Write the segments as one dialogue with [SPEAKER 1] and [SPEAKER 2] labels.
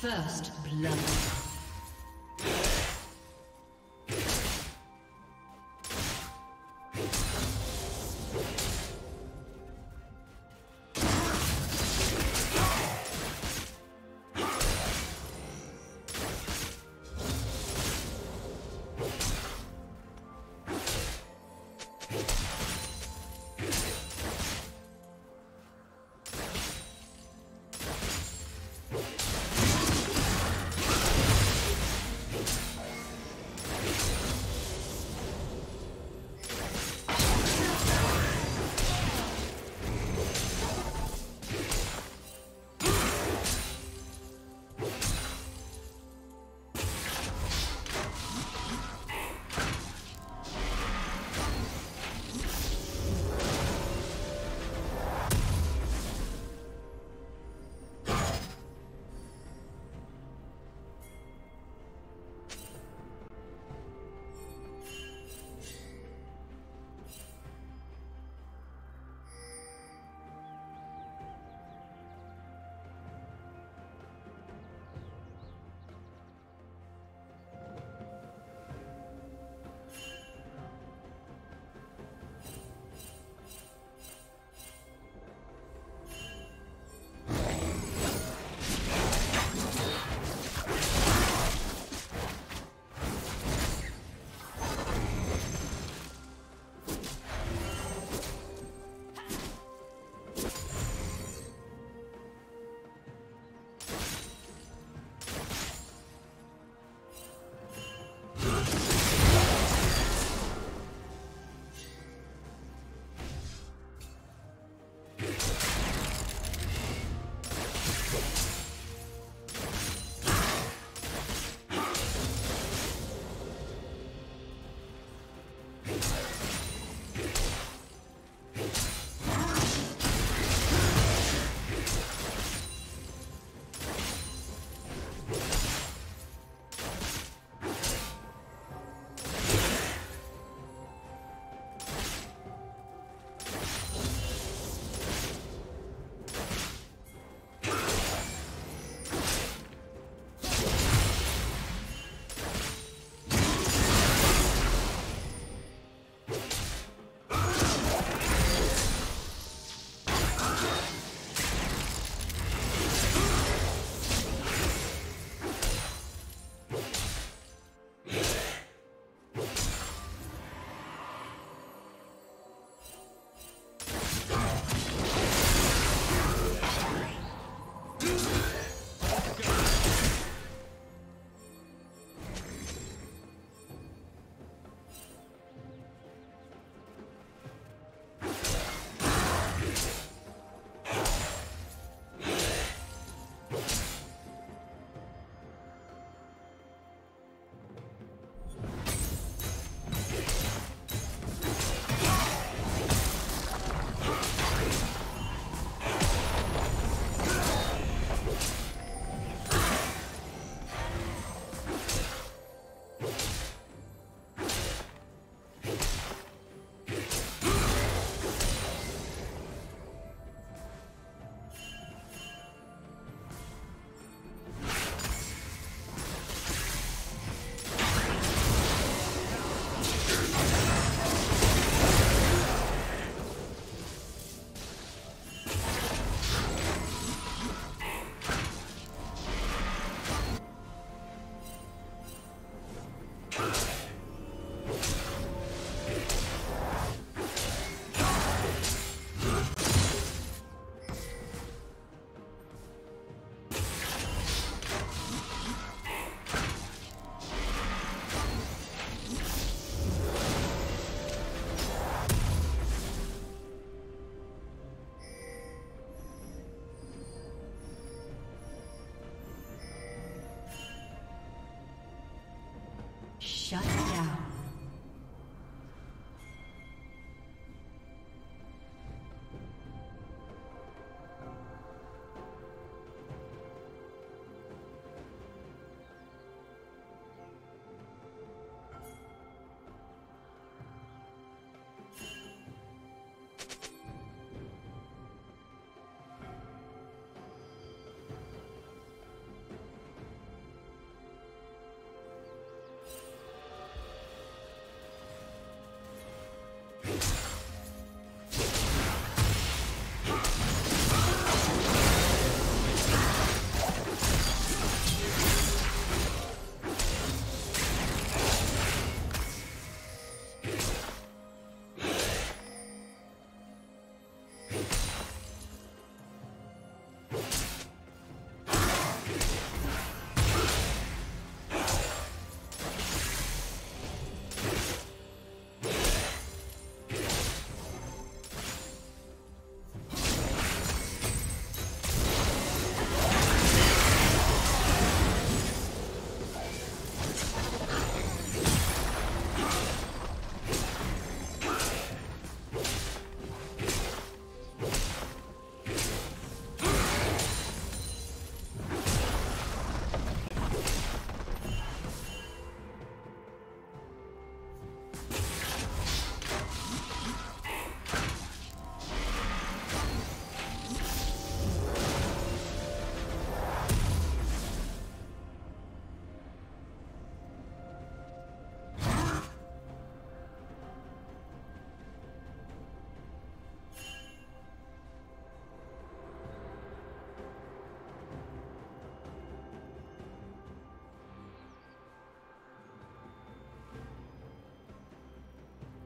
[SPEAKER 1] First blood. Shut down.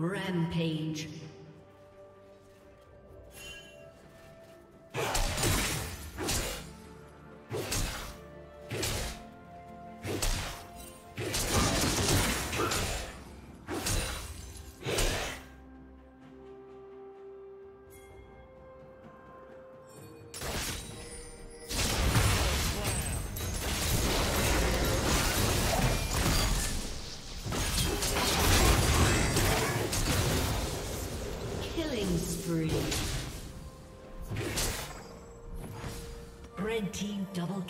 [SPEAKER 1] Rampage.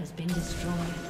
[SPEAKER 1] has been destroyed.